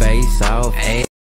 face off. Ay